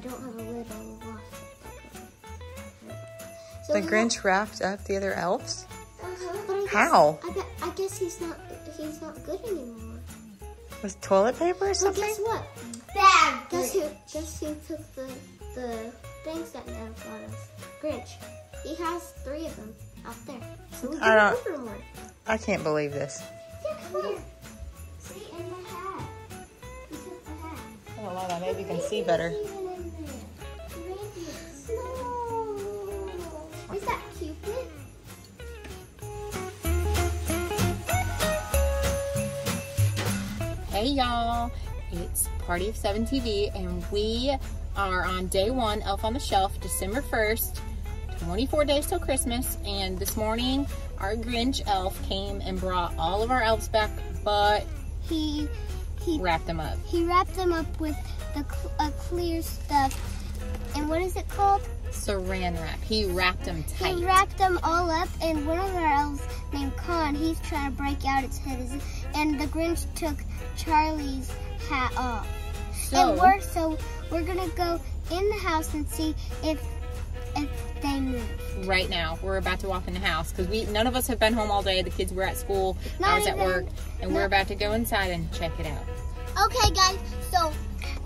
don't have a lid on the wash. The Grinch wrapped up the other elves? Uh-huh, but I guess, How? I, bet, I guess he's not he's not good anymore. With toilet paper or Well, something? guess what? Bad. Guess who? Guess who took the the things that Dad brought us? Grinch. He has three of them out there. So we I can don't- order more. I can't believe this. Yeah, hat. Hold on, maybe you can see better. Even in there. Radiance. No. Is that Cupid? Hey y'all, it's Party of Seven TV, and we are on day one, Elf on the Shelf, December 1st, 24 days till Christmas. And this morning, our Grinch elf came and brought all of our elves back, but He he wrapped them up. he wrapped them up with the cl- uh, clear stuff. And what is it called? Saran wrap. He wrapped them tight. He wrapped them all up, and one of our elves named Con, he's trying to break out its head, and the Grinch took Charlie's hat off. So, and we're so we're gonna go in the house and see if if they move. right now, we're about to walk in the house because we none of us have been home all day. The kids were at school, I Not was at work, and we're about to go inside and check it out. Okay, guys. So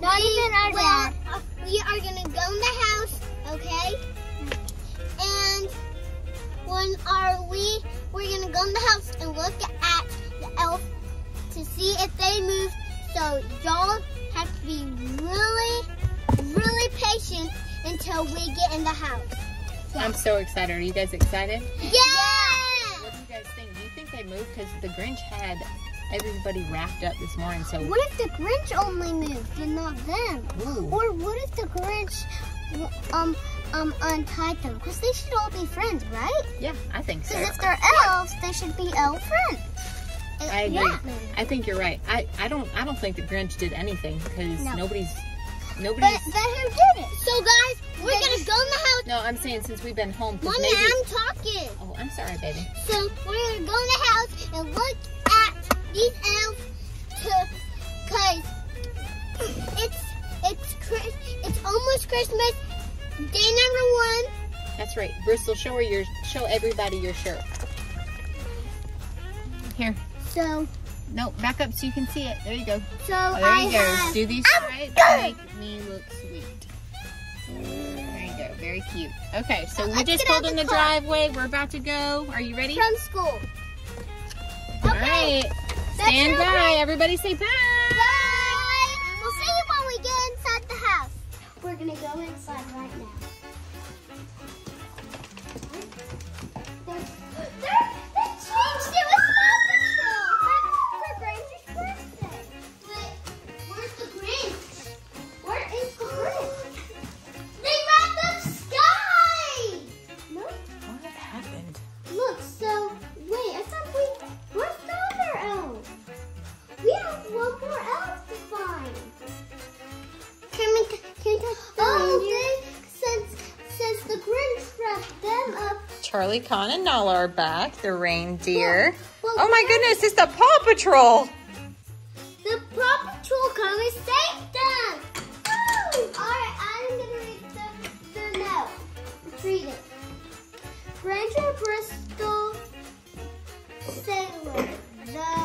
not even our dad. Uh, we are gonna go in the house, okay? And when are we? We're gonna go in the house and look at the elf to see if they move. So y'all have to be really, really patient until we get in the house. I'm so excited. Are you guys excited? Yeah. What do you guys think? Do you think they moved? Because the Grinch had everybody wrapped up this morning. So, What if the Grinch only moved and not them? Ooh. Or what if the Grinch um um untied them? Because they should all be friends, right? yeah, I think so. Because if they're elves, they should be elf friends. I agree. Yeah. I think you're right. I, I don't I don't think the Grinch did anything because No. nobody's But, nobody's. but who did it? So guys, no, I'm saying since we've been home. Mommy, maybe, I'm talking. oh, I'm sorry, baby. So we're gonna go in the house and look at these elves to, cause it's it's Chris, it's almost Christmas. Day number one. That's right. Bristol, show her your show everybody your shirt. Here. So No, back up so you can see it. There you go. so Oh, there I you go. have. Do these I'm stripes good. make me look sweet. Mm. There you go. Very cute. Okay, so Now we just pulled in the the driveway. We're about to go. Are you ready? from school. All Okay. right. Stand by. Everybody say. Bye. Charlie, Con, and Nala are back. The reindeer. Well, Oh my goodness, it's the Paw Patrol. The Paw Patrol come and save them. Woo! Oh, all right, I'm gonna read the, the note. Read it. Granger Bristol Sailor. The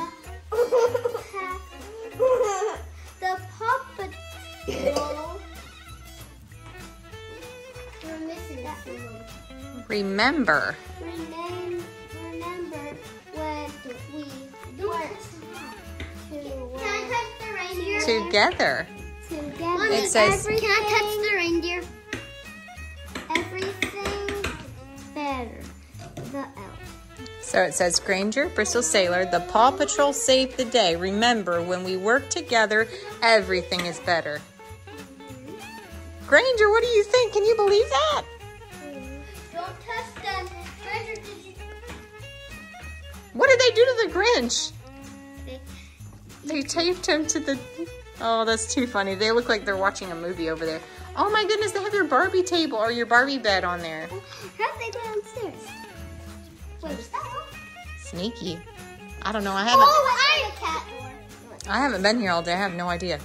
that. Remember. Remember when we went to. Can I touch the reindeer? Together. Together. It says- Can I touch the reindeer? Everything better. The elf. So it says Granger, Bristol Sailor, the Paw Patrol saved the day. Remember, when we work together, everything is better. Mm-hmm. Granger, what do you think? Can you believe that? Don't touch them. Granger, did you? What did they do to the Grinch? They- They taped him to the. Oh, that's too funny. They look like they're watching a movie over there. Oh my goodness, they have your Barbie table or your Barbie bed on there. How'd they go downstairs? Wait, is that one? Sneaky. I don't know. I oh, haven't. Oh, I a cat door. I haven't been here all day. I have no idea.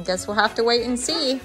I guess we'll have to wait and see.